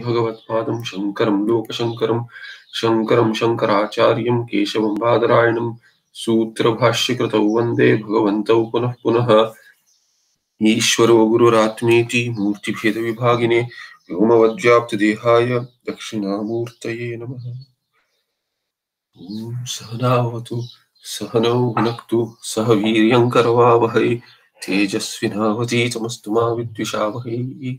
भगवत्पादं शङ्करं, लोकशङ्करं, शङ्करं शङ्कराचार्यं, केशवं बादरायणं, सूत्रभाष्यकृतौ वंदे भगवन्तौ पुनः पुनः। ईश्वरो गुरुरात्मेति मूर्तिभेदविभागिने व्योमवद्व्याप्तदेहाय दक्षिणामूर्तये नमः। ॐ सहनावतु, सहनौ भुनक्तु सह वीर्यङ्करवावहै, तेजस्विनावतीतमस्तु मा विद्विषावहै।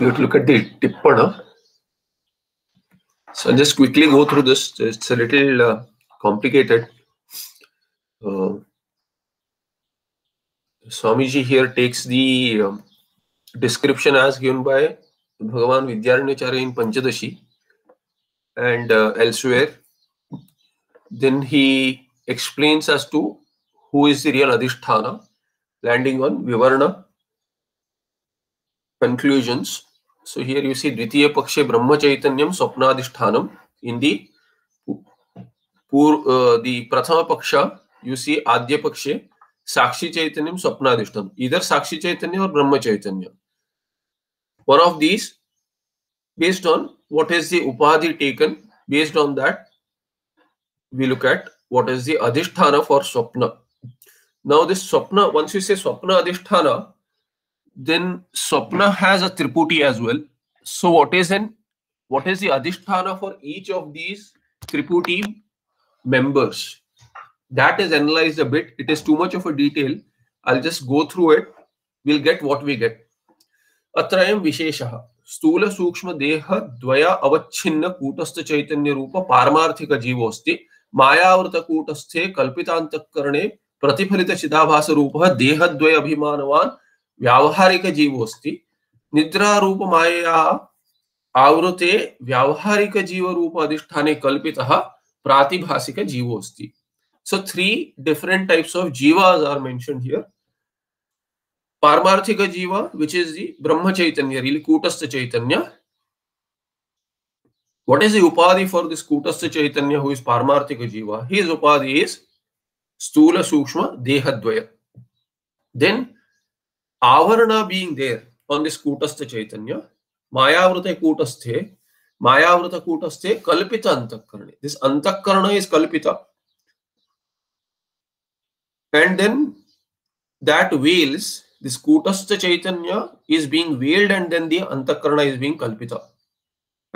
we have to look at the Tippana. So I'll just quickly go through this. It's a little uh, complicated. Uh, Swamiji here takes the um, description as given by Bhagavan Vidyaranyacharya in Panchadashi and uh, elsewhere. Then he explains as to who is the real Adhisthana, landing on Vivarana conclusions. So here you see Dvitiya Pakshe Brahma Chaitanyam Swapnadhishthanam. In the Pur, uh, the Prathama Paksha, you see Adya Pakshe Sakshi Chaitanyam Swapnadhishthanam. Either Sakshi Chaitanya or Brahma Chaitanya. One of these, based on what is the Upadhi taken, based on that, we look at what is the Adhisthana for Swapna. Now this Swapna, once you say Swapna Adhisthana, then Swapna has a Triputi as well. So what is an what is the Adhisthana for each of these Triputi members? That is analyzed a bit. It is too much of a detail. I'll just go through it. We'll get what we get. Atrayam Visheshaha. स्थूल सूक्ष्म देह द्वय अवच्छिन्न कूटस्थ चैतन्य रूप पारमार्थिक जीवोस्ति मायावृत कूटस्थे कल्पितांतकरणे प्रतिफलित rupa deha dvaya abhimānavān. व्यावहारिक जीव अस्त। निद्रा रूप मया आवृते व्यावहारिक जीव रूप अधिष्ठाने कल्पितः प्रातिभासिक जीव अस्त। So three different types of jivas are mention here paramarthika jiva which is the Brahma chaitanya kutastha chaitanya. What is upadhi for this kutastha chaitanya who is पारमार्थिक जीव? His upadhi is sthula sukshma dehadvaya. Then avarana being there. on this kutastha chaitanya mayavrata kutasthe mayavrata kutasthe kalpita antakarane this antakarana is kalpita and then that veils this kutastha chaitanya is being veiled and then the antakarana is being kalpita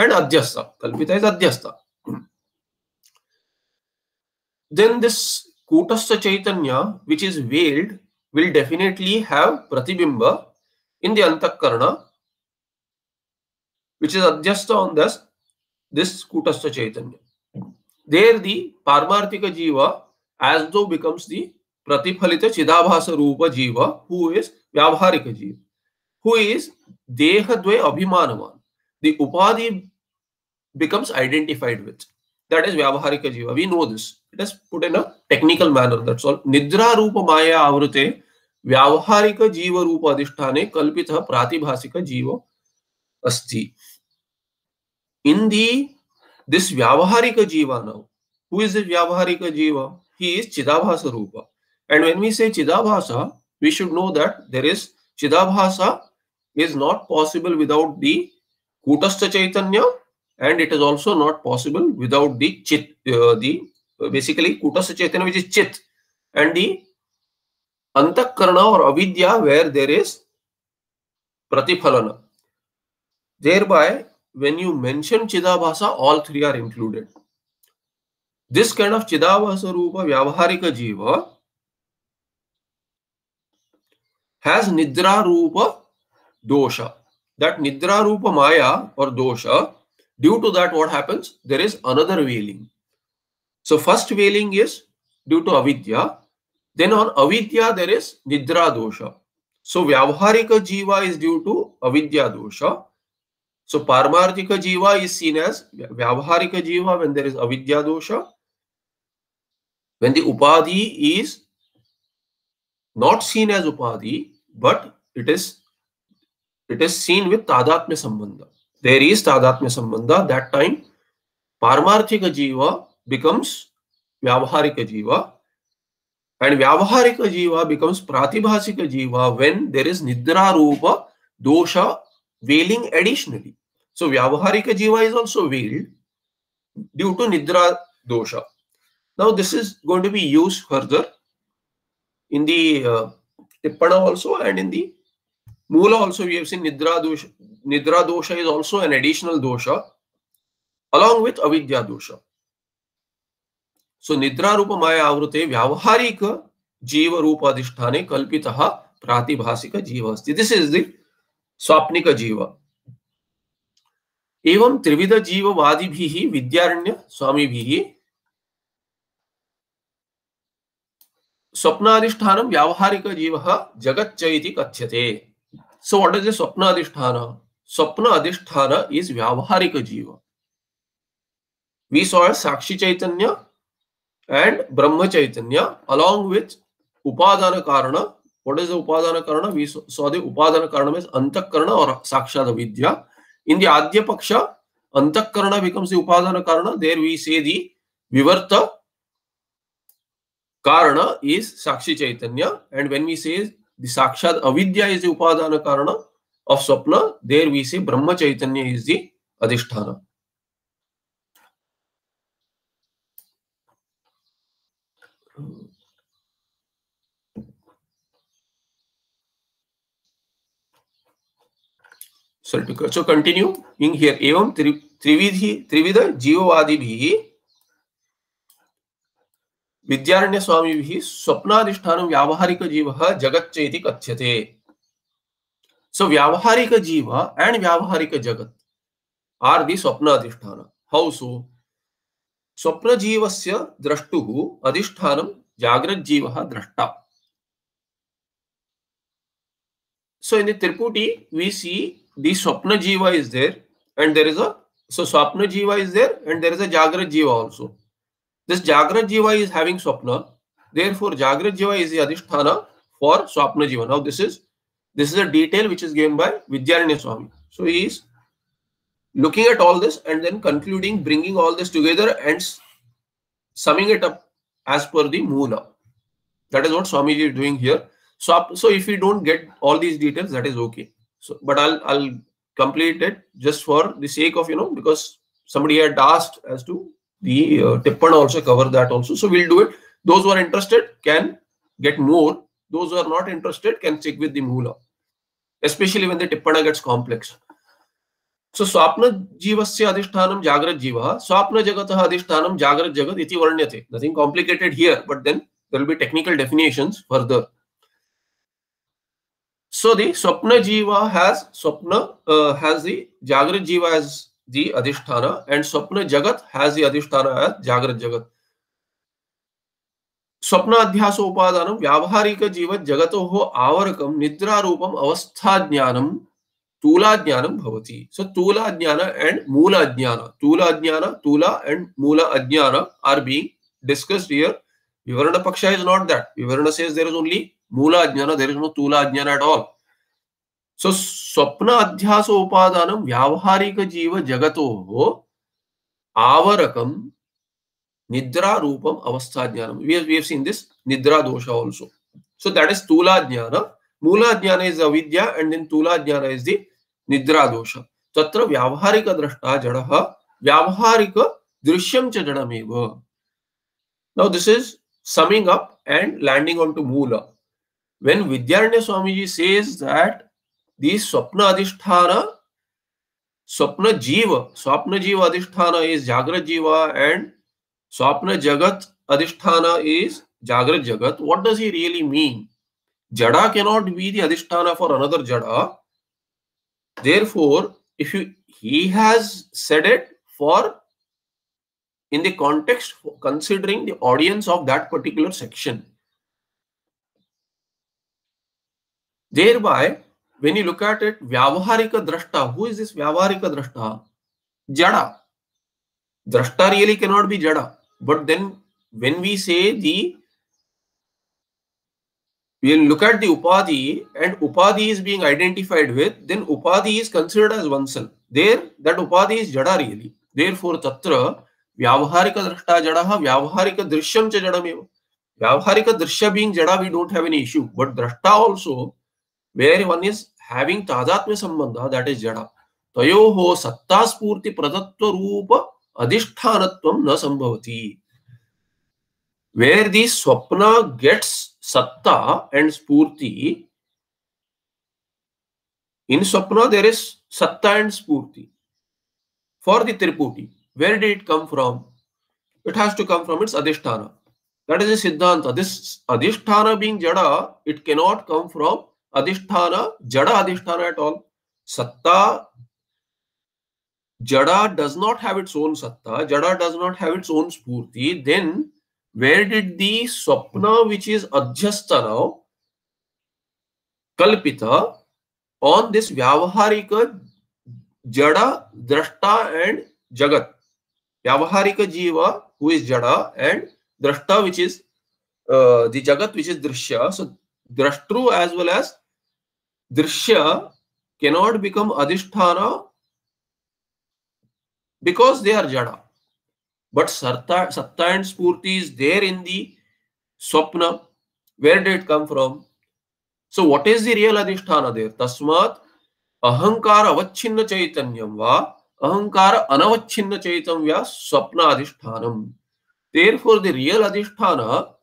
and adhyasta kalpita is adhyasta then this kutastha chaitanya which is veiled will definitely have pratibimba in the antakarana, which is adjust on this, this kutastha chaitanya. There the parmarthika jiva as though becomes the pratiphalita chidabhasa rupa jiva who is vyavharika jiva, who is dehadvay abhimanavan. The upadhi becomes identified with. That is vyavharika jiva. We know this. Let's put in a technical manner. That's all. Nidra Rupa Maya Avrute Vyavaharika Jiva Rupa Adhishtane Kalpitha Pratibhasika Jiva Asti. In the this Vyavaharika Jiva now, who is the Vyavaharika Jiva? He is Chidabhasa Rupa. And when we say Chidabhasa, we should know that there is Chidabhasa is not possible without the Kutastha Chaitanya and it is also not possible without the chit uh, the basically kutastha chaitanya which is chit and the antakarana or avidya where there is pratifalana. Thereby, when you mention chidabhasa, all three are included. This kind of chidabhasa rupa vyavaharika jiva has nidra rupa dosha. that Nidra Rupa Maya or dosha, due to that, what happens? There is another veiling. So, first veiling is due to avidya. Then on avidya, there is Nidra dosha. So, Vyavharika Jiva is due to avidya dosha. So, Paramarthika Jiva is seen as Vyavharika Jiva when there is avidya dosha. When the Upadhi is not seen as Upadhi, but it is it is seen with Tadatmya Sambandha. There is Tadatmya Sambandha. That time, Paramarthika Jiva becomes Vyavaharika Jiva and Vyavaharika Jiva becomes Pratibhasika Jiva when there is Nidra Rupa Dosha veiling additionally. So Vyavaharika Jiva is also veiled due to Nidra Dosha. Now this is going to be used further in the uh, Tippana also and in the Mula also we have seen Nidra dosha. Nidra dosha is also an additional dosha along with Avidya dosha. So nidra rupa maya आवृते व्यावहारिक जीव रूप अधिष्ठाने कल्पित प्रातिभाषिक जीव अस्त this is the स्वाप्निक जीव। एवं त्रिविध जीववादि भी विद्यारण्य स्वामी भी स्वप्नाधिष्ठान व्यावहारिक जीव जगच्च कथ्यते। सो वॉट इज़ स्वप्न अधिष्ठान स्वप्न adhishthana is vyavaharika jiva. We saw sakshi chaitanya and Brahma Chaitanya along with Upadana Karana. What is the Upadana Karana? We saw the Upadana Karana is Antakarana or Sakshad Vidya. In the Adya Paksha, Antakarana becomes the Upadana Karana. There we say the Vivarta Karana is Sakshi Chaitanya. And when we say the Sakshad Avidya is the Upadana Karana of Swapna. There we say Brahma Chaitanya is the Adhisthana. So continue. In here. Evam Trividhi Trivida Jivavadi Bhi Vidyaranya Swami भी स्वप्नाधिष्ठान व्यावहारिक जीव जगच्चेति कथ्यते सो व्यावहारिक जीव and व्यावहारिक जगत are the स्वप्नाधिष्ठान how so स्वप्न जीव से द्रष्टु द्रष्टा सो in triputi we see the svapna jiva is there and there is a so svapna jiva is there and there is a jagrat jiva also this jagrat is having svapna there for जाग्रत जीव is adhishthana for svapna jivana this is this is a detail which is game by Vidyaranya Swami so is looking at all this and then concluding, bringing all this together and summing it up as per the Mula. That is what Swamiji is doing here. So, so if we don't get all these details, that is okay. So, but I'll I'll complete it just for the sake of you know because somebody had asked as to the uh, Tippan also cover that also. So we'll do it. Those who are interested can get more. Those who are not interested can check with the Mula, especially when the Tippana gets complex. So Swapna Jivasya Adhishthanam Jagrat Jiva, Swapna Jagatah Adhishthanam Jagrat Jagat iti varnyate. Nothing complicated here, but then there will be technical definitions further. So the Swapna Jiva has Swapna uh, has the Jagrat Jiva as the Adhisthana and Swapna Jagat has the Adhisthana as Jagrat Jagat. स्वप्न अध्यास उपादान व्यावहारिक जीव जगतो हो आवरकम निद्रा रूपम अवस्था ज्ञानम तूला ज्ञानम भवति सो तूला ज्ञान एंड मूल अज्ञान तूला ज्ञान तूला एंड मूल अज्ञान आर बीइंग डिस्कस्ड हियर विवरण पक्ष इज नॉट दैट विवरण सेज देयर इज ओनली मूल अज्ञान देयर इज नो तूला अज्ञान एट ऑल सो स्वप्न अध्यास उपादान व्यावहारिक जीव जगतो आवरकम निद्रा रूपम अवस्था ज्ञानम we have, we have seen this nidra dosha also so that is tula jnana mula jnana is avidya and then tula jnana is the निद्रा दोष तत्र व्यावहारिक दृष्टा जड़, व्यावहारिक दृश्यम च जड़मे this is summing up and landing on to mula when Vidyaranya Swami ji says svapna adhishthana svapna जीव स्वप्न जीव अधिष्ठान इज़ जागृत जीव एंड स्वप्न जगत adhishthana is jagrat jagat what does he really mean jada cannot be the adhishthana for another jada Therefore, if you he has said it for in the context considering the audience of that particular section. Thereby, when you look at it, Vyavaharika Drashta, who is this Vyavaharika Drashta? Jada. Drashta really cannot be Jada. But then when we say the We'll look at the upadhi and upadhi is being identified with, then upadhi is considered as oneself. There, that upadhi is jada really. Therefore, tatra vyavaharika drashta jadaha vyavaharika drishyam cha jadameva. Vyavaharika drishya being jada, we don't have any issue. But drashta also, where one is having tadatmya sambandha, that is jada. Tayoho satta spurti roopa rupa adhishthanatvam na sambhavati. Where the swapna gets satta and spurti in swapna there is satta and spurti for the triputi where did it come from? It has to come from its adhisthana. That is a siddhanta. This adhisthana being jada it cannot come from adhisthana jada adhisthana at all. Satta jada does not have its own satta jada does not have its own spurti. Then where did the swapna which is adhyasta now kalpita on this vyavaharika jada drashta and jagat? Vyavaharika jiva who is jada and drashta which is uh, the jagat which is drishya. So drashtru as well as drishya cannot become adhisthana because they are jada but satta, satta and spurti is there in the swapna. Where did it come from? So what is the real adhisthana there? Tasmat ahankara avachinna chaitanyam va ahankara anavachinna chaitanya swapna adhishthanam. Therefore, the real adhisthana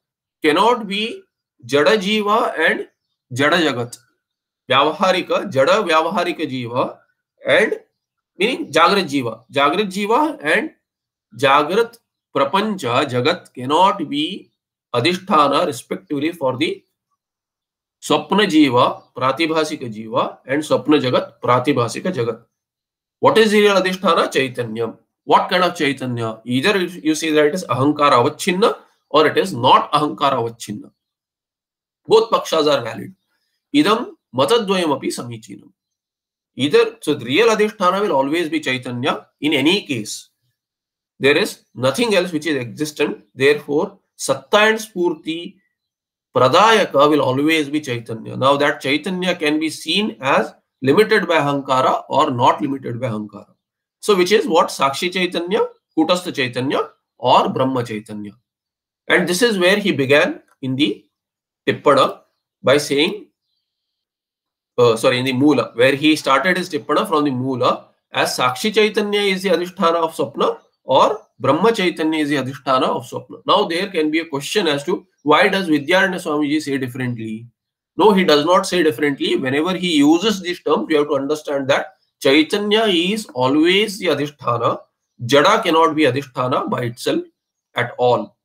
cannot be jada jiva and jada jagat. Vyavaharika, jada vyavaharika jiva and meaning jagrat jiva. Jagrat jiva and Jagat cannot be Adhisthana respectively for the Swapna Jiva, Pratibhasika Jiva and Swapna Jagat, Pratibhasika Jagat. What is the real Adhisthana? Chaitanyam. What kind of Chaitanya? Either you see that it is Ahankara Avachinna or it is not Ahankara Avachinna. Both Pakshas are valid. Idam Matadvayam api Samichinam. Either, so the real Adhisthana will always be Chaitanya in any case. There is nothing else which is existent. Therefore, Satta and Spurti Pradayaka will always be Chaitanya. Now, that Chaitanya can be seen as limited by Hankara or not limited by Hankara. So, which is what Sakshi Chaitanya, Kutastha Chaitanya, or Brahma Chaitanya. And this is where he began in the Tippana by saying, uh, sorry, in the Mula, where he started his Tippana from the Mula as Sakshi Chaitanya is the Adhisthana of Swapna or Brahma Chaitanya is the of Swapna. Now there can be a question as to why does Vidyaranya Swamiji say differently? No, he does not say differently. Whenever he uses these terms, we have to understand that Chaitanya is always the Adhisthana. Jada cannot be Adhisthana by itself at all.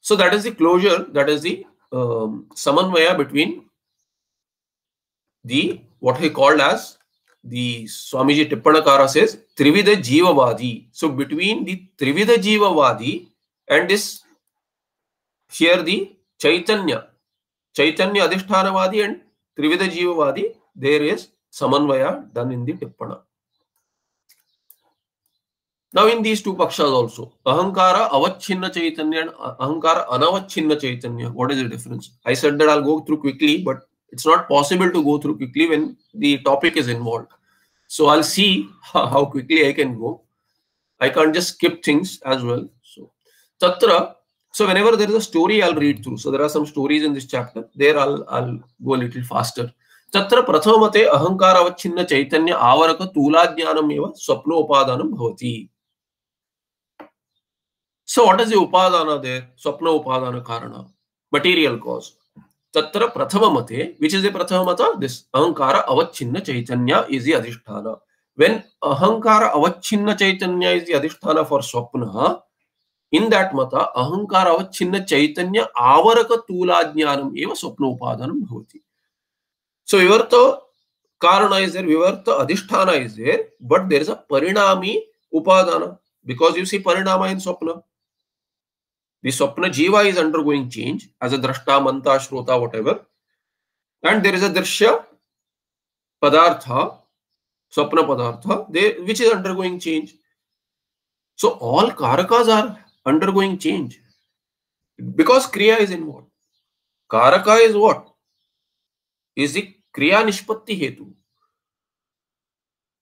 So that is the closure, that is the um, samanvaya between the what he called as the Swamiji Tippanakara says Trivida Jivavadi. So between the Trivida Jivavadi and this here the Chaitanya, Chaitanya Adhishthanavadi and Trivida Jivavadi, there is Samanvaya done in the Tippana. Now in these two pakshas also, Ahankara Avachinna Chaitanya and Ahankara Anavachinna Chaitanya, what is the difference? I said that I'll go through quickly, but it's not possible to go through quickly when the topic is involved. So I'll see how, quickly I can go. I can't just skip things as well. So Tatra, so whenever there is a story, I'll read through. So there are some stories in this chapter. There I'll I'll go a little faster. तत्र प्रथममते अहङ्कारावच्छिन्न चैतन्य आवरक तूलाज्ञानम् एव स्वप्नोपादानं भवति So what is the upadana there? Swapna upadana karana. Material cause. तत्र प्रथम मते which is प्रथम मत this अहंकार अवच्छिन्न चैतन्य इज़ ए अधिष्ठान. वेन अहंकार अवच्छिन्न चैतन्य इज़ ए अधिष्ठान फॉर स्वप्न इन दैट मत अहंकार अवच्छिन्न चैतन्य आवरक तूला ज्ञान एव स्वप्न उपादान होती सो विवर्त कारण is there vivarta adhishthana is there but there is a parinami upadana because you see परिणाम इन स्वप्न The Swapna Jiva is undergoing change as a Drashta, Manta, Shrota, whatever. And there is a Drishya Padartha, Swapna Padartha, they, which is undergoing change. So all Karakas are undergoing change because Kriya is involved. Karaka is what? Is the Kriya Nishpatti Hetu.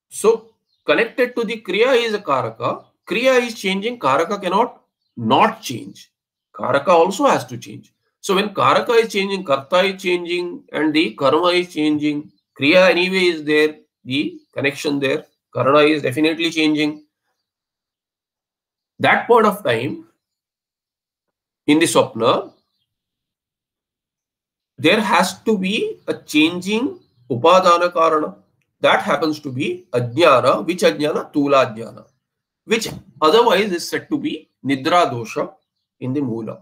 So connected to the Kriya is a Karaka. Kriya is changing, Karaka cannot not change. Karaka also has to change. So when Karaka is changing, Karta is changing, and the Karma is changing, Kriya anyway is there, the connection there, Karana is definitely changing. That point of time, in the Swapna, there has to be a changing Upadana Karana. That happens to be Ajnana, which Ajnana? Tula Ajnana, which otherwise is said to be Nidra Dosha in the Mula.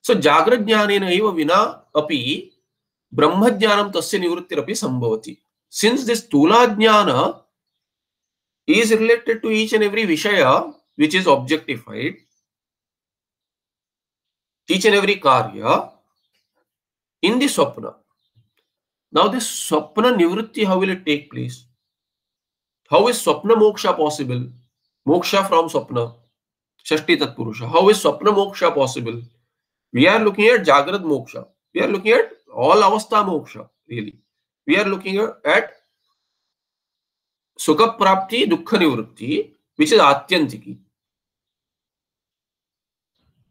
So Jagrajnanena eva vina api Brahmajnanam tasya nivrittiraphi sambhavati. Since this Tula Jnana is related to each and every Vishaya which is objectified, each and every Karya in the Swapna. Now this Swapna Nivritti, how will it take place? How is Swapna Moksha possible? Moksha from Swapna. Shashti Tatpurusha. How is Swapna Moksha possible? We are looking at Jagrad Moksha. We are looking at all Avastha Moksha, really. We are looking at Sukha Prapti, Dukkha Nivritti, which is Atyantiki.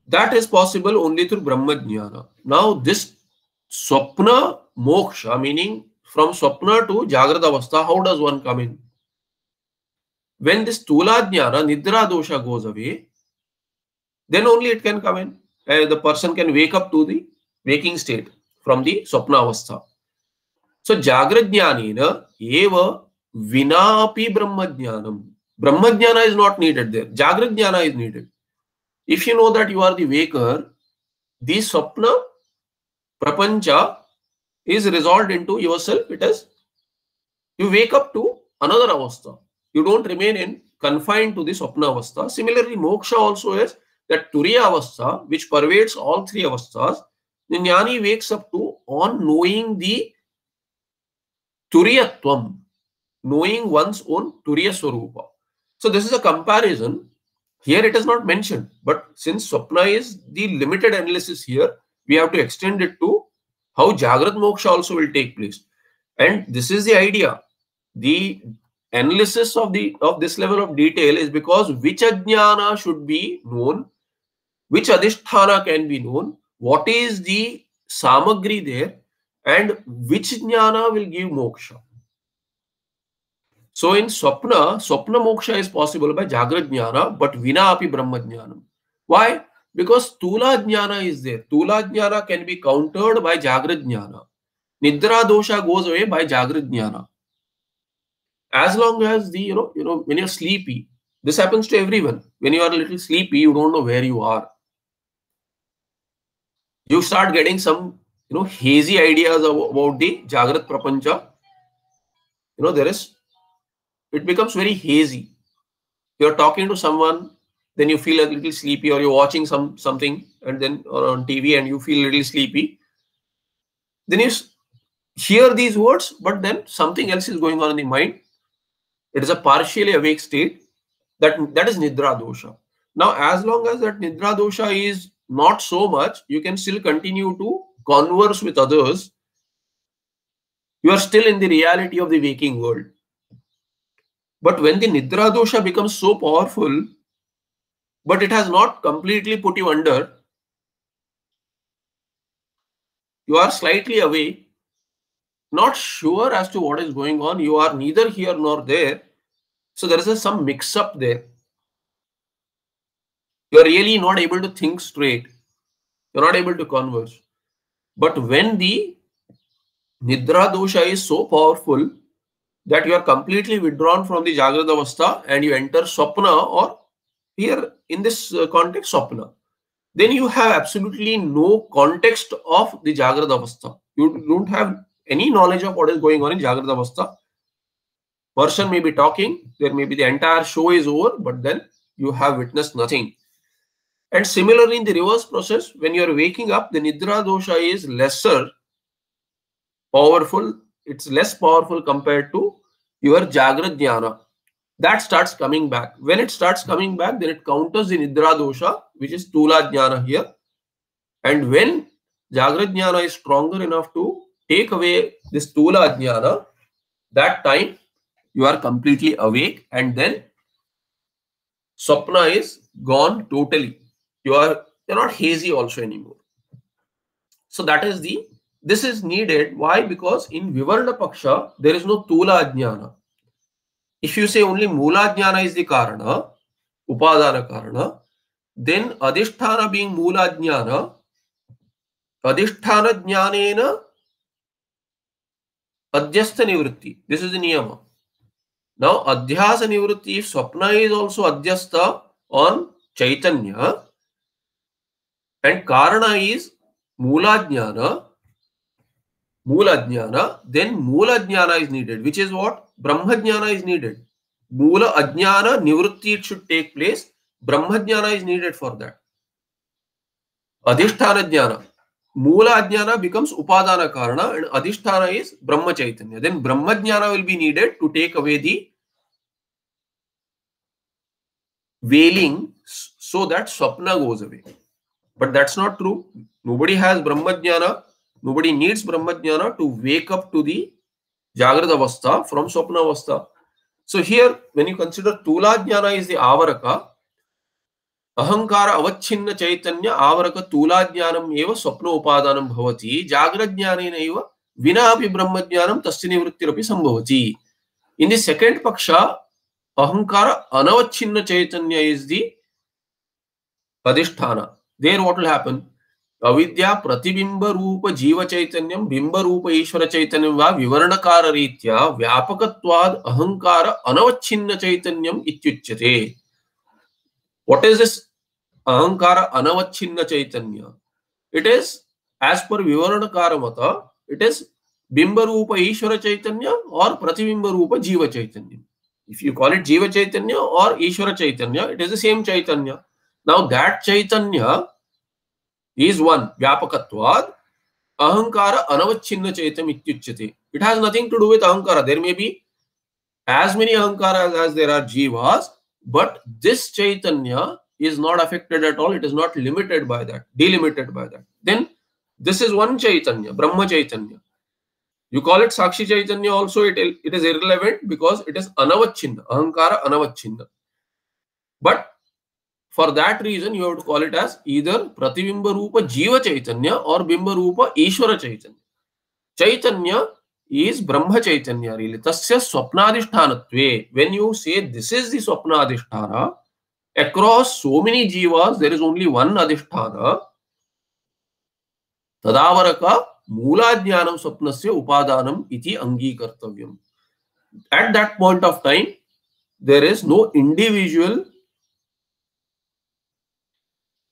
That is possible only through Brahma Jnana. Now, this Swapna Moksha, meaning from Swapna to Jagrada Avastha, how does one come in? When this Tula Jnana, Nidra Dosha goes away, then only it can come in. Uh, the person can wake up to the waking state from the Swapna Avastha. So, Jagrajnanina eva vinapi Brahmajnanam. Brahmajnana is not needed there. Jagrajnana is needed. If you know that you are the waker, the Swapna prapancha is resolved into yourself. It is you wake up to another avastha. You don't remain in confined to this avastha. Similarly, moksha also is that turiya avastha, which pervades all three avasthas. The jnani wakes up to on knowing the turiyatvam, knowing one's own turiya swarupa. So this is a comparison. Here it is not mentioned, but since swapna is the limited analysis here, we have to extend it to how Jagrat Moksha also will take place. And this is the idea. The analysis of the of this level of detail is because which ajnana should be known, which adhisthana can be known, what is the samagri there, and which jnana will give moksha. So in Swapna, Swapna moksha is possible by Jagrat jnana, but Vina api Brahma jnanam. Why? Because Tula Jnana is there. Tula Jnana can be countered by Jagrat Jnana. Nidra dosha goes away by Jagrat Jnana. As long as the, you know, you know, when you're sleepy, this happens to everyone. When you are a little sleepy, you don't know where you are. You start getting some, you know, hazy ideas about the Jagrat Prapancha. You know, there is, it becomes very hazy. You're talking to someone, then you feel a little sleepy or you're watching some something and then or on tv and you feel a little sleepy then you hear these words but then something else is going on in the mind it is a partially awake state that that is nidra dosha now as long as that nidra dosha is not so much you can still continue to converse with others you are still in the reality of the waking world but when the nidra dosha becomes so powerful but it has not completely put you under. You are slightly away, not sure as to what is going on. You are neither here nor there. So there is a, some mix up there. You are really not able to think straight. You're not able to converse. But when the Nidra dosha is so powerful that you are completely withdrawn from the Jagrada Avastha and you enter Swapna or here in this uh, context Swapna, then you have absolutely no context of the Jagrada Avastha. You don't have any knowledge of what is going on in Jagrata Avastha. Person may be talking, there may be the entire show is over, but then you have witnessed nothing. And similarly, in the reverse process, when you are waking up, the Nidra dosha is lesser powerful, it's less powerful compared to your Jagrat Jnana. That starts coming back. When it starts coming back, then it counters the Nidra dosha, which is Tula Jnana here. And when Jagrat Jnana is stronger enough to take away this Tula Jnana, that time you are completely awake and then Swapna is gone totally. You are you're not hazy also anymore. So that is the this is needed. Why? Because in Vivarna Paksha, there is no Tula Jnana. If you say only Mula Jnana is the Karana, Upadana Karana, then Adhisthana being Mula Jnana, अधिष्ठान ज्ञानेन अध्यस्त निवृत्ति this is the niyama now adhyasa nivritti if swapna is also adhyasta on chaitanya and karana is mula jnana mula jnana then mula jnana is needed which is what brahma jnana is needed mula ajnana nivritti it should take place brahma jnana is needed for that adhisthana jnana Mula Ajnana becomes Upadana Karana and Adhisthana is Brahma Chaitanya. Then Brahma Jnana will be needed to take away the veiling so that Swapna goes away. But that's not true. Nobody has Brahma Jnana. Nobody needs Brahma Jnana to wake up to the Jagrada Avastha from Swapna Avastha. So here, when you consider Tula Jnana is the Avaraka, ಅಹಂಕಾರ ಅವಚ್ಛಿನ್ನ ಚೈತನ್ಯ ಆವರಕ ತೂಲಾಜ್ಞಾನಂ ಏವ ಸ್ವಪ್ನೋಪಾದಾನಂ ಭವತಿ ಜಾಗ್ರಜ್ಞಾನೇನೈವ ವಿನಾಪಿ ಬ್ರಹ್ಮಜ್ಞಾನಂ ತಸ್ಯ ನಿವೃತ್ತಿರಪಿ ಸಂಭವತಿ ಇನ್ the second paksha ahankara anavachchhinna chaitanya is the adhishthana there what will happen avidya pratibimba rupa ಜೀವ ಚೈತನ್ಯಂ ಬಿಂಬ ರೂಪ ಈಶ್ವರ ಚೈತನ್ಯಂ ವಾ ವಿವರಣಕಾರ ರೀತ್ಯ ವ್ಯಾಪಕತ್ವಾದ್ ಅಹಂಕಾರ ಅನವಚ್ಛಿನ್ನ ಚೈತನ್ಯಂ ಇತ್ಯುಚ್ಯತೆ what is this ahankara anavachinna chaitanya. It is as per Vivaranakara Mata, it is Bimba Rupa Ishvara Chaitanya or Pratibimba Rupa Jiva Chaitanya. If you call it Jiva Chaitanya or Ishvara Chaitanya, it is the same Chaitanya. Now that Chaitanya is one, Vyapakatvad, Ahankara Anavachinna Ityuchyate. It has nothing to do with Ahankara. There may be as many Ahankaras as there are Jivas, but this Chaitanya is not affected at all. It is not limited by that, delimited by that. Then this is one Chaitanya, Brahma Chaitanya. You call it Sakshi Chaitanya also, it, it is irrelevant because it is Anavachinna, Ahankara Anavachinna. But for that reason, you have to call it as either Pratibimba Rupa Jiva Chaitanya or Bimba Rupa Ishvara Chaitanya. Chaitanya is Brahma Chaitanya really. Tasya Swapnadhishthanatve. When you say this is the Swapnadhisthana, across so many jivas, there is only one adhisthana. Tadavaraka मूलाज्ञानम स्वप्न से उपादानम इति अंगीकर्तव्यम at that point of time there is no individual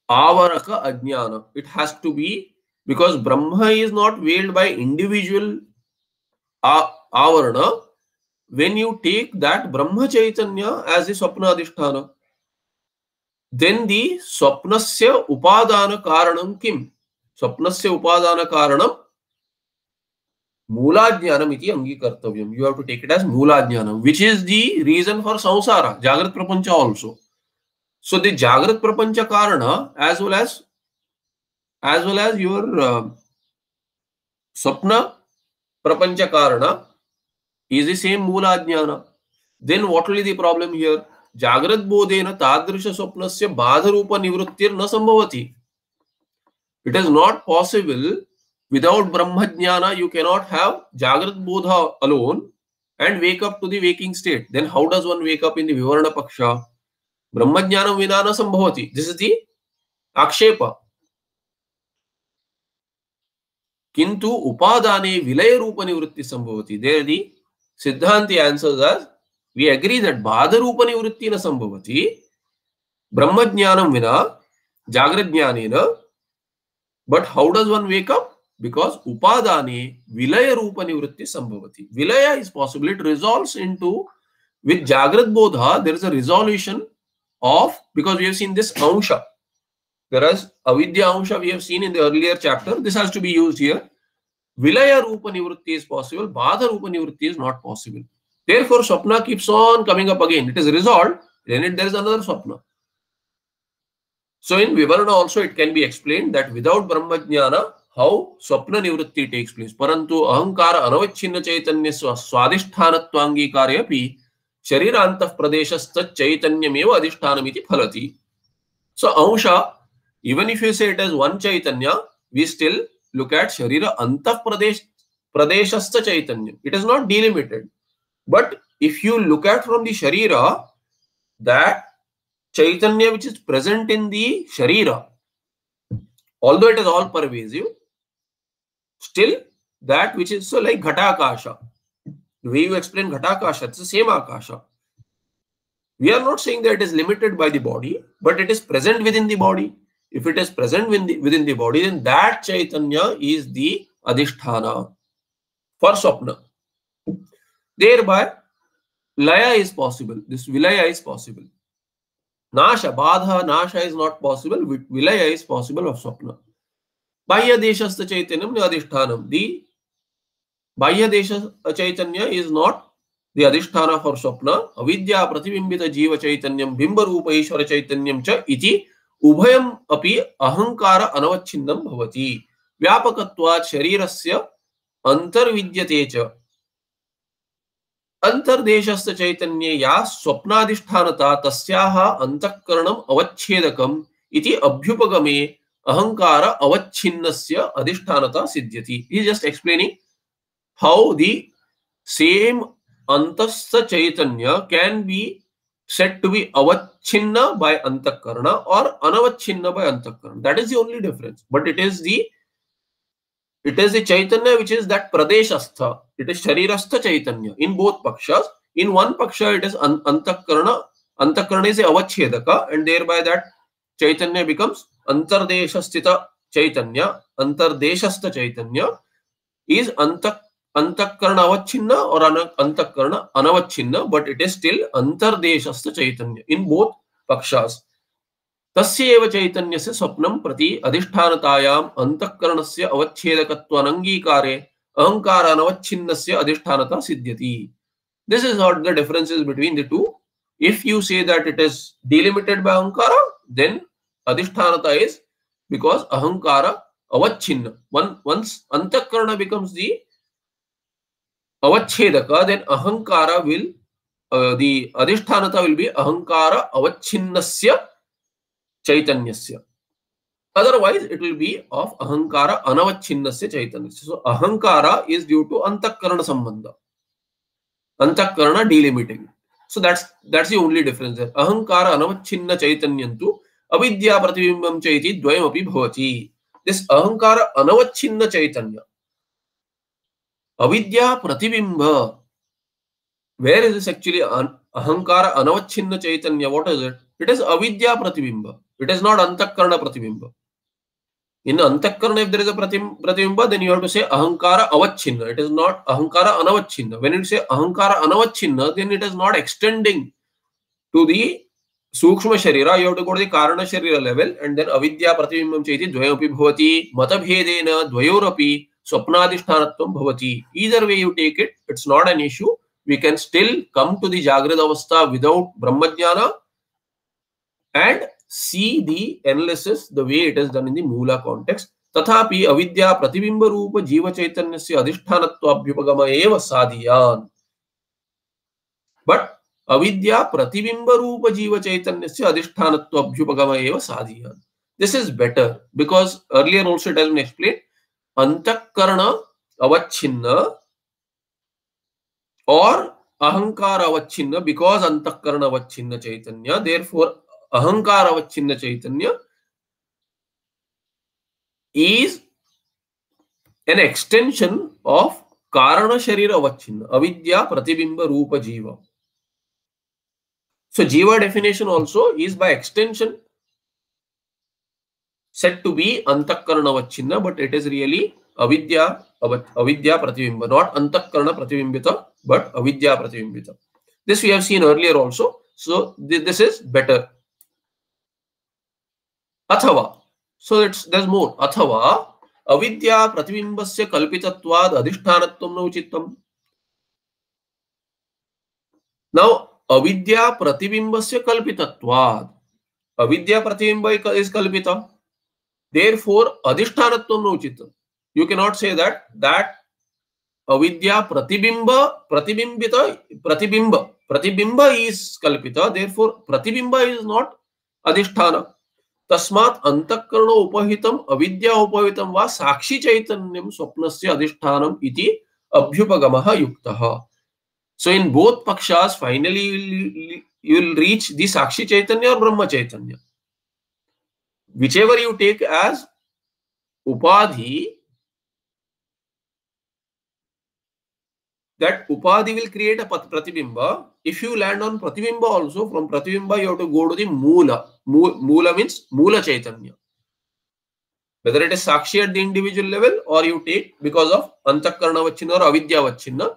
avaraka ajnana it has to be because brahma is not veiled by individual avarna when you take that brahma chaitanya as the swapna adhisthana then the swapnasya upadana karanam kim swapnasya upadana karanam मूलाज्ञानम इति अंगीकर्तव्यम you have to take it as mulajnanam which is the reason for samsara jagrat prapancha also so the jagrat prapancha karana as well as as well as your svapna prapancha karana is the same mula jnana. Then what will be the problem here? जागृत बोधेन तादृश स्वप्नस्य बाधरूप निवृत्तिर न संभवती. It is not possible without Brahma jnana you cannot have jagrat bodha alone and wake to the waking state then how does one wake in the vivarana paksha Brahma ज्ञान विना न संभवती. This is the आक्षेप. किंतु उपादाने विलय रूप निवृत्ति संभव सिद्धांति आंसर वि अग्री दट बाध रूप निवृत्ति न संभवती ब्रह्म ज्ञान विना जाग्रज्ञान but how does one wake up because उपादाने विलय रूप निवृत्ति संभव vilaya is possible it resolve into with jagrat bodha there is a resolution of because you have seen this amsha Whereas avidya amsha we have seen in the earlier chapter, this has to be used here. Vilaya rupa nivritti is possible, badha rupa nivritti is not possible. Therefore, swapna keeps on coming up again. It is resolved, then it, there is another swapna. So in vivarana also it can be explained that without Brahmajnana, how Swapna Nivritti takes place. Parantu Ahankara Anavachinna Chaitanya Swadhishthanatvangikaryapi Sharirantah Pradeshas Chaitanyameva Adhishthanamiti Phalati. So Ahansha even if you say it as one chaitanya we still look at sharira antah pradesh pradeshastha chaitanya it is not delimited but if you look at from the sharira that chaitanya which is present in the sharira although it is all pervasive still that which is so like ghatakasha the way you explain Ghatakasha, it's the same Akasha. We are not saying that it is limited by the body, but it is present within the body. If it is present within the, within the body, then that Chaitanya is the Adhisthana for Swapna. Thereby, Laya is possible. This Vilaya is possible. Nasha, Badha, Nasha is not possible. Vilaya is possible of Swapna. Bahya chaitanya Chaitanyam Adhishthanam. The Bahya Chaitanya is not the Adhisthana for Swapna. Avidya Pratibimbita Jiva Chaitanyam Bimba Rupa Chaitanyam Cha Iti उभयम् अपि अहंकार अनवच्छिन्नं भवति। व्यापकत्वात् शरीरस्य अन्तर्विद्यते च। अन्तर्देशस्य चैतन्ये या स्वप्नाधिष्ठानता तस्याः अन्तःकरणम् अवच्छेदकम् इति अभ्युपगमे अहंकार अवच्छिन्नस्य अधिष्ठानता सिद्ध्यति। Is just explaining how the same antastha chaitanya can be said to be avachinna by antakarana or anavachinna by antakarana. That is the only difference. But it is the it is the chaitanya which is that pradeshastha. It is sharirastha chaitanya in both pakshas. In one paksha, it is an, antakarana. Antakarana is a avachedaka, and thereby that chaitanya becomes antardeshastita chaitanya. Antardeshastha chaitanya is antak antahkarana avachchhinna और antahkarana anavachchhinna but it is still antardeshastha chaitanya in both pakshas. तस्यैव चैतन्यस्य स्वप्नं प्रति अधिष्ठानतायाम् अन्तःकरणस्य अवच्छेदकत्वानङ्गीकारे, अहङ्कारानवच्छिन्नस्य अधिष्ठानता सिद्ध्यति। This is not the difference is between the two if you say that it is delimited by ahankara then adhishthanata is because ahankara avachchhinna. One once antahkarana becomes the avachchhedaka then ahankara will the adhishthanata will be ahankara avachchhinna chaitanya otherwise it will be of ahankara anavachchhinna chaitanya सो अहंकार is due to antahkarana sambandha. Antahkarana delimiting so that's that's the only difference ahankara anavachchhinna chaitanya तो अविद्या प्रतिबिंब चेती द्वयमपि भवति. This अहंकार अनवच्छिन्न चैतन्य avidya pratibimba where is this actually ahankara anavachinna chaitanya what is it it is avidya pratibimba it is not antakarana pratibimba in antakarana if there is a pratibimba then you have to say ahankara avachinna it is not ahankara anavachinna when you say ahankara anavachinna then it is not extending to the सूक्ष्म शरीर you to go to कारण शरीर level and then अविद्या प्रतिबिंबम चेति द्वयमपि भवति मतभेदेन द्वयोरपि स्वप्नाधिष्ठानत्वं way you take it it's not an issue we can still come to the jagrat avastha without Brahmajnana and see the analysis the way it is done in the mula context तथापि अविद्या प्रतिबिंब रूप जीव चैतन्यस्य अधिष्ठानत्वाभ्युपगम एव साधियान but अविद्या प्रतिबिंब रूप जीव चैतन्यस्य अधिष्ठानत्वाभ्युपगम एव साधियान this is better because earlier also it has antahkarana avachchhinna और अहंकार अवच्छिन्न बिकॉज़ अंतकरण अवच्छिन्न चैतन्य therefore ahankara avachchhinna chaitanya is an extension of karana sharira avachchhinna, avidya pratibimba rupa jiva. So jiva definition also is by extension said to be antakarana vachinna, but it is really avidya avidya pratibimba not antakarna pratibimbita but avidya pratibimbita this we have seen earlier also so th this is better athava so it's there's more athava avidya pratibimbasya kalpitatvad adhishthanattvam na uchittam now avidya pratibimbasya kalpitatvad avidya pratibimba is kalpita therefore adhishthanattvam na uchittam you cannot say that that avidya pratibimba pratibimbita pratibimba pratibimba is kalpita therefore pratibimba is not adhisthana तस्मात् अंतःकरण उपहितम अविद्या उपहितम वा साक्षी चैतन्यम स्वप्नस्य अधिष्ठानम इति अभ्युपगमः युक्तः so in both pakshas finally you will reach the sakshi chaitanya or brahma chaitanya whichever you take as upadhi that upadhi will create a pratibimba. If you land on pratibimba also, from pratibimba you have to go to the mula. Mula means mula chaitanya. Whether it is sakshi at the individual level or you take because of antakarna vachinna or avidya vachinna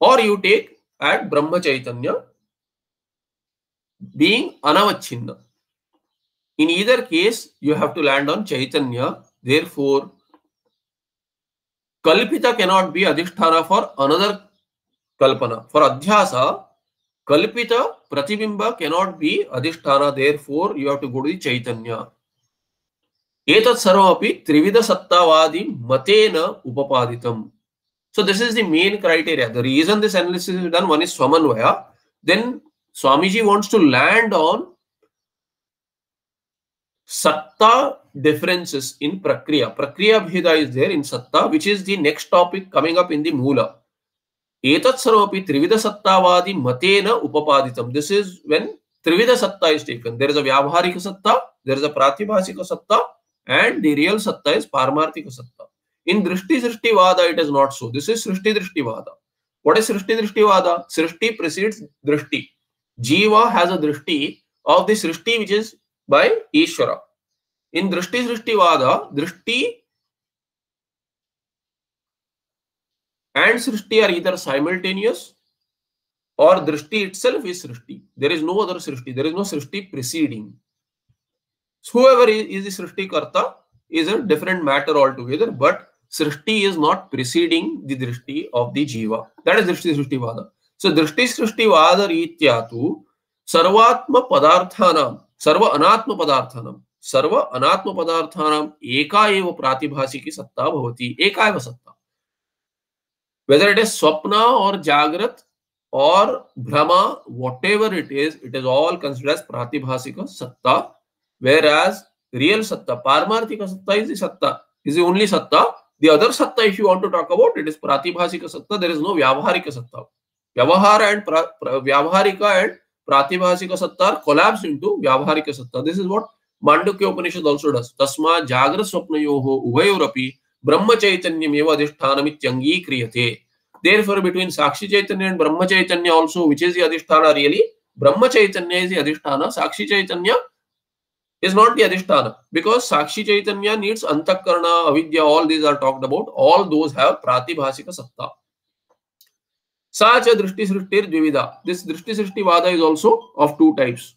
or you take at brahma chaitanya being anavachinna. In either case, you have to land on chaitanya. Therefore, kalpita cannot be adhisthana for another kalpana. For adhyasa, kalpita pratibimba cannot be adhisthana. Therefore, you have to go to the chaitanya. एतत् सर्वमपि त्रिविध सत्तावादी mateन उपपादितम् so this is the main criteria the reason this analysis is done one is swamanvaya then swamiji wants to land on satta differences in prakriya. Prakriya bheda is there in satta, which is the next topic coming up in the moola. Etat sarvapi trivida sattavadi matena upapaditam. This is when trivida satta is taken. There is a vyavharika satta, there is a pratibhasika satta, and the real satta is parmarthika satta. In drishti srishti vada, it is not so. This is srishti drishti vada. What is srishti drishti vada? Srishti precedes drishti. Jiva has a drishti of the srishti which is by Ishvara. In Drishti Srishti Vada, Drishti and Srishti are either simultaneous or Drishti itself is Srishti. There is no other Srishti. There is no Srishti preceding. So whoever is, the Srishti Karta is a different matter altogether, but Srishti is not preceding the Drishti of the Jiva. That is Drishti Srishti Vada. So Drishti Srishti Vada Rityatu Sarvatma Padarthanam सर्व अनात्म पदार्थ सर्व अनात्म पदार्थान एकाएव प्रातिभाषी की सत्ता होती एकाएव सत्ता। Whether it is स्वप्न और जागृत और भ्रमा whatever it is it is all consider प्रातिभाषिक सत्ता वेर एज रियल सत्ता, paramarthika satta is satta is only satta. The other satta if you want to talk about it is pratibhasika satta there is no व्यावहारिक सत्ता। व्यवहार and व्यावहारिक and प्रातिभाषिक सत्ता collapse into vyavaharika satta. This is what Mandukya Upanishad also does तस्मा जागर स्वप्नयो हो उभयोरपि ब्रह्म चैतन्यमेव अधिष्ठानम् इत्यंगीक्रियते therefore between sakshi chaitanya and Brahma chaitanya also which is the adhishthana really Brahma chaitanya is the अधिष्ठान, साक्षी चैतन्य is not the adhishtana because sakshi chaitanya needs antakarna avidya all these are talked about. All those have pratibhasika satta Such a drishti srishtir dvivida. This drishti srishti vada is also of two types.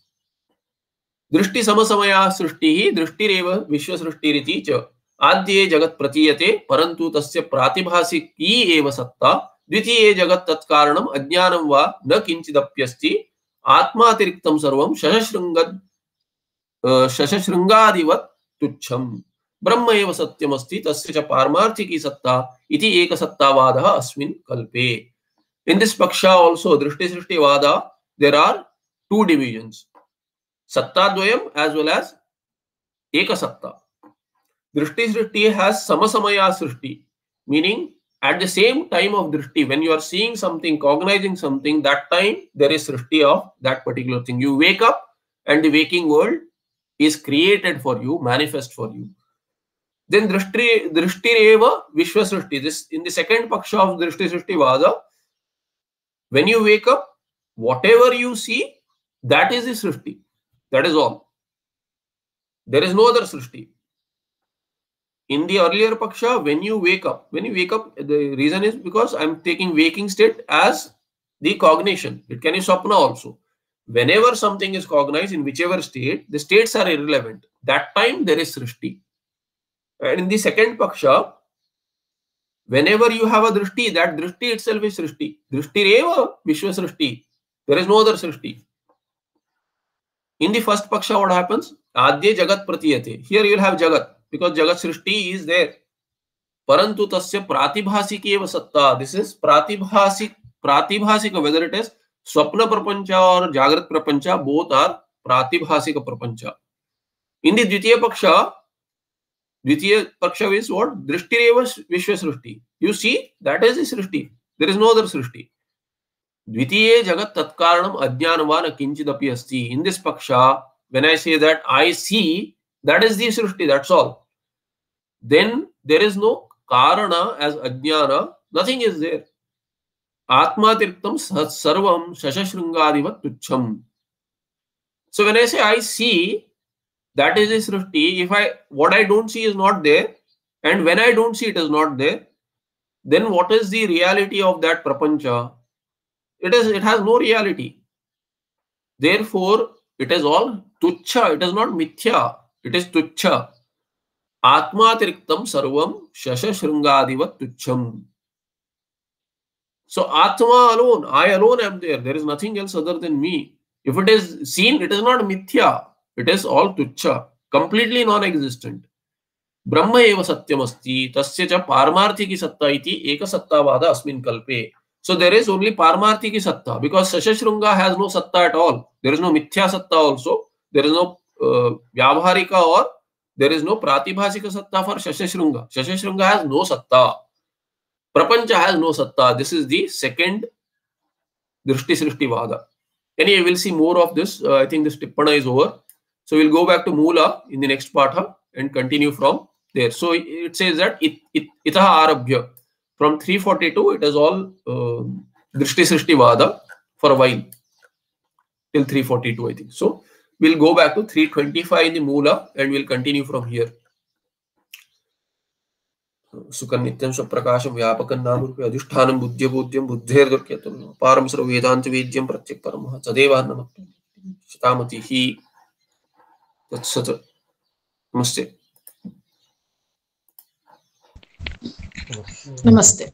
दृष्टि समसमया सृष्टि दृष्टिरेव विश्व सृष्टिरिति च। आद्ये जगत् प्रतीयते, परन्तु तस्य प्रातिभासिकी एव सत्ता। द्वितीये जगत् तत्कारणम् अज्ञानं वा न किञ्चिदप्यस्ति। आत्मातिरिक्तं सर्वं शशशृङ्ग शशशृङ्गादिवत् तुच्छम्। ब्रह्म एव सत्यमस्ति, तस्य च पारमार्थिकी सत्ता इति एकसत्तावादः अस्मिन् कल्पे। In this paksha also, Drishti Srishti Vada, there are two divisions. Satta Dvayam as well as Eka Satta. Drishti Srishti has Samasamaya Srishti, meaning at the same time of Drishti, when you are seeing something, cognizing something, that time there is Srishti of that particular thing. You wake up and the waking world is created for you, manifest for you. Then Drishti, Drishti Eva Vishwa Srishti. This in the second paksha of Drishti Srishti Vada, when you wake up, whatever you see, that is the Srishti. That is all. There is no other Srishti. in the earlier paksha, when you wake up, when you wake up, the reason is because I'm taking waking state as the cognition. It can be swapna also. Whenever something is cognized in whichever state, the states are irrelevant. That time there is srishti. And in the second paksha, whenever you have a drishti, that drishti itself is srishti. Drishti reva vishva srishti. There is no other srishti. In the first paksha, what happens? Adye jagat pratiyate. Here you will have jagat because jagat srishti is there. parantu tasya pratibhasik eva satta this is pratibhasik pratibhasik whether it is swapna prapancha or jagrat prapancha both are pratibhasik prapancha in the dvitiya paksha द्वितीय पक्ष is what drishti vishva srishti you see that is srishti. There is no other srishti. द्वितीय जगत तत्कार अज्ञान वा न अस्त। In this paksha when I see that he see that is the srishti that's all then there is no karana as ajnana nothing is there आत्मातिरिक्तम सर्व शशृंगादिवत तुच्छम। So when I see that is the srishti if i what i don't see is not there and when i don't see it is not there then what is the reality of that prapancha? It is it has no reality. Therefore it is all tuchha it is not mithya. It is tuchha atmatiriktam sarvam shasha shrungadivat tuchham so atma alone i alone am there. There is nothing else other than me. If it is seen it is not mithya it is all tuchha completely non existent ब्रह्म एव सत्यमस्ति तस्य च पारमार्थिकी सत्ता इति एकसत्तावाद अस्मिन् कल्पे So there is only Paramarthiki Satta because Sashashrunga has no Satta at all. There is no Mithya Satta also. There is no uh, Vyavharika or there is no Pratibhasika Satta for Shashashrunga. Shashashrunga has no Satta. Prapancha has no Satta. This is the second Drishti Srishti Vada. Anyway, we'll see more of this. Uh, I think this Tippana is over. So we'll go back to Mula in the next Patha and continue from there. So it says that it, it, itaha arabhya. From 342, it is all uh, Drishti Srishti Vada for a while till 342, I think. So we'll go back to 325 in the Mula and we'll continue from here. सुकन्नित्यं स्वप्रकाशं व्यापकं नामरूपे अधिष्ठानं बुद्ध्यबोध्यं बुद्धेर्दुर्क्यतं पारं सर्ववेदान्तवेद्यं ちょっと、まして。ナマステ。